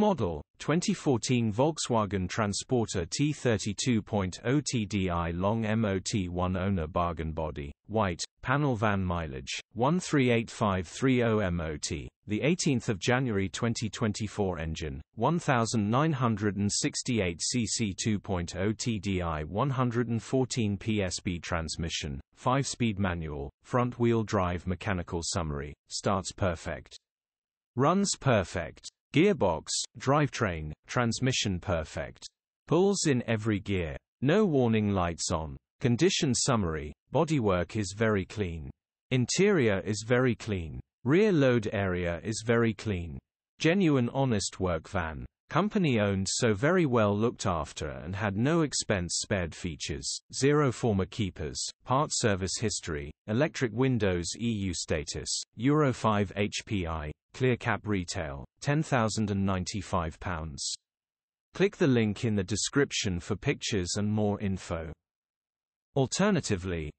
Model 2014 Volkswagen Transporter T32.0 TDI long MOT1 owner bargain body, white, panel van mileage 138530 MOT. The 18th of January 2024 engine 1968 cc 2.0 TDI 114 PSB transmission, 5-speed manual, front-wheel drive mechanical summary, starts perfect. Runs perfect. Gearbox, drivetrain, transmission perfect. Pulls in every gear. No warning lights on. Condition summary, bodywork is very clean. Interior is very clean. Rear load area is very clean. Genuine honest work van. Company owned so very well looked after and had no expense spared features, zero former keepers, part service history, electric windows EU status, Euro 5 HPI, clear cap retail, £10,095. Click the link in the description for pictures and more info. Alternatively,